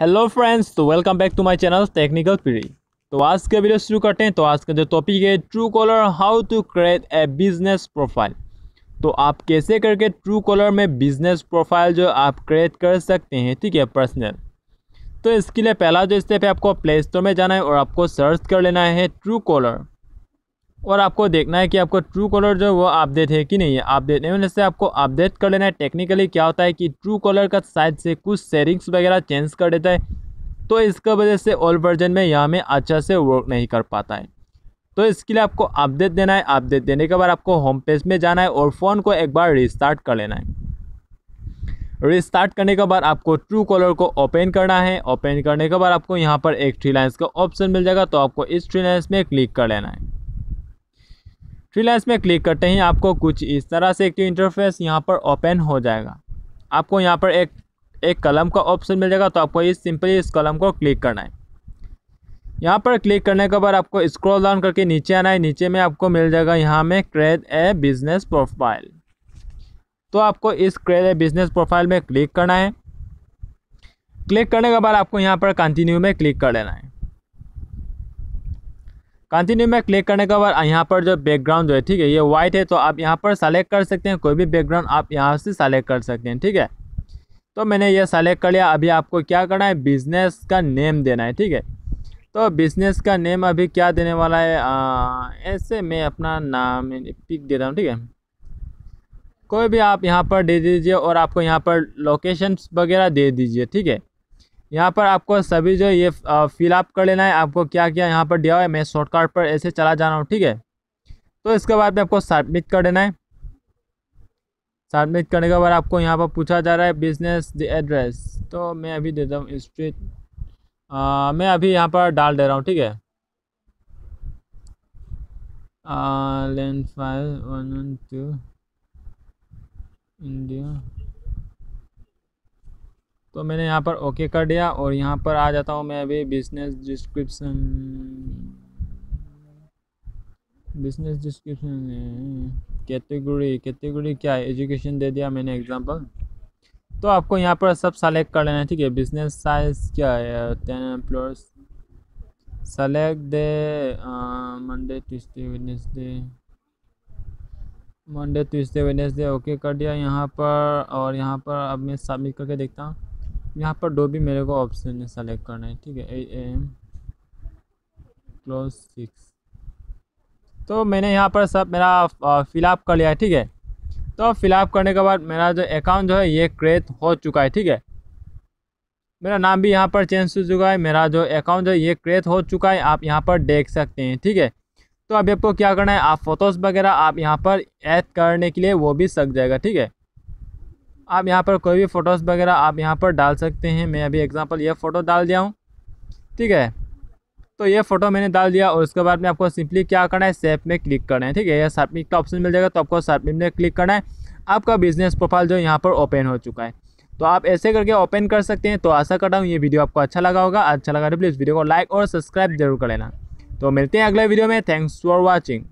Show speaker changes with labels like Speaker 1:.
Speaker 1: Hello friends तो welcome back to my channel technical पीरी तो आज का वीडियो शुरू करते हैं तो आज का जो टॉपिक है Truecaller how to create a business profile तो आप कैसे करके ट्रू कॉलर में बिज़नेस प्रोफ़ाइल जो आप क्रिएट कर सकते हैं, ठीक है पर्सनल तो इसके लिए पहला जो स्टेप है, आपको प्ले स्टोर में जाना है और आपको सर्च कर लेना है ट्रू कॉलर और आपको देखना है कि आपको ट्रू कॉलर जो है वो अपडेट है कि नहीं है। अपडेट नहीं होने से आपको अपडेट कर लेना है। टेक्निकली क्या होता है कि ट्रू कॉलर का साइड से कुछ सेटिंग्स वगैरह चेंज कर देता है। तो इसका वजह से ओल्ड वर्जन में यहाँ में अच्छा से वर्क नहीं कर पाता है। तो इसके लिए आपको अपडेट देना है। अपडेट देने के बाद आपको होम पेज में जाना है और फ़ोन को एक बार रिस्टार्ट कर लेना है। रिस्टार्ट करने के बाद आपको ट्रू कॉलर को ओपन करना है। ओपन करने के बाद आपको यहाँ पर एक थ्री लाइन्स का ऑप्शन मिल जाएगा। तो आपको इस थ्री लाइन्स में क्लिक कर लेना है। फ्रीलांस में क्लिक करते ही आपको कुछ इस तरह से एक इंटरफेस यहाँ पर ओपन हो जाएगा। आपको यहाँ पर एक एक कलम का ऑप्शन मिल जाएगा तो आपको इस सिंपली इस कलम को क्लिक करना है। यहाँ पर क्लिक करने के बाद आपको स्क्रॉल डाउन करके नीचे आना है। नीचे में आपको मिल जाएगा यहाँ में क्रिएट ए बिज़नेस प्रोफ़ाइल तो आपको इस क्रिएट ए बिज़नेस प्रोफ़ाइल में क्लिक करना है। क्लिक करने के बाद आपको यहाँ पर कंटिन्यू में क्लिक कर लेना है। कंटिन्यू में क्लिक करने के बाद, यहाँ पर जो बैकग्राउंड जो है, ठीक है, ये वाइट है तो आप यहाँ पर सेलेक्ट कर सकते हैं, कोई भी बैकग्राउंड आप यहाँ से सेलेक्ट कर सकते हैं, ठीक है? तो मैंने ये सेलेक्ट कर लिया, अभी आपको क्या करना है बिज़नेस का नेम देना है, ठीक है? तो बिज़नेस का नेम अभी क्या देने वाला है ऐसे मैं अपना नाम पिक दे रहा हूँ, ठीक है? कोई भी आप यहाँ पर दे दीजिए और आपको यहाँ पर लोकेशंस वगैरह दे दीजिए, ठीक है? यहाँ पर आपको सभी जो ये फिलअप कर लेना है, आपको क्या क्या यहाँ पर दिया हुआ है, मैं शॉर्टकट पर ऐसे चला जा रहा हूँ, ठीक है? तो इसके बाद में आपको सबमिट कर देना है। सबमिट करने के बाद आपको यहाँ पर पूछा जा रहा है बिज़नेस एड्रेस तो मैं अभी देता हूँ स्ट्रीट मैं अभी यहाँ पर डाल दे रहा हूँ, ठीक है? Land five one one two India तो मैंने यहाँ पर ओके कर दिया और यहाँ पर आ जाता हूँ मैं अभी business description business description category category क्या है? एजुकेशन दे दिया मैंने एग्जांपल तो आपको यहाँ पर सब सेलेक्ट कर लेना है, ठीक है? बिज़नेस साइज़ क्या है? टेन एम्प्लॉयर्स सेलेक्ट दे Monday Tuesday Wednesday Monday Tuesday Wednesday okay कर दिया यहाँ पर और यहाँ पर अब मैं सबमिट करके देखता हूँ। यहाँ पर दो भी मेरे को ऑप्शन सेलेक्ट करना है, ठीक है? एट एम क्लोज सिक्स तो मैंने यहाँ पर सब मेरा फिलअप कर लिया है, ठीक है? तो फिलअप करने के बाद मेरा जो अकाउंट जो है, ये क्रिएट हो चुका है, ठीक है? मेरा नाम भी यहाँ पर चेंज हो चुका है, मेरा जो अकाउंट जो है, ये क्रिएट हो चुका है, आप यहाँ पर देख सकते हैं, ठीक है? तो अभी आपको क्या करना है, आप फ़ोटोज़ वगैरह आप यहाँ पर ऐड करने के लिए वो भी सक जाएगा, ठीक है? आप यहाँ पर कोई भी फ़ोटोज़ वगैरह आप यहाँ पर डाल सकते हैं। मैं अभी एग्जांपल यह फ़ोटो डाल दिया हूँ। ठीक है? तो ये फ़ोटो मैंने डाल दिया और उसके बाद में आपको सिंपली क्या करना है? सेप में क्लिक करना है। ठीक है? ये सबमिट का ऑप्शन मिल जाएगा तो आपको सबमिट में क्लिक करना है। आपका बिज़नेस प्रोफ़ाइल जो यहाँ पर ओपन हो चुका है। तो आप ऐसे करके ओपन कर सकते हैं। तो आशा करता हूँ ये वीडियो आपको अच्छा लगा होगा। अच्छा लगा तो प्लीज़ वीडियो को लाइक और सब्सक्राइब ज़रूर कर लेना। तो मिलते हैं अगले वीडियो में। Thanks for watching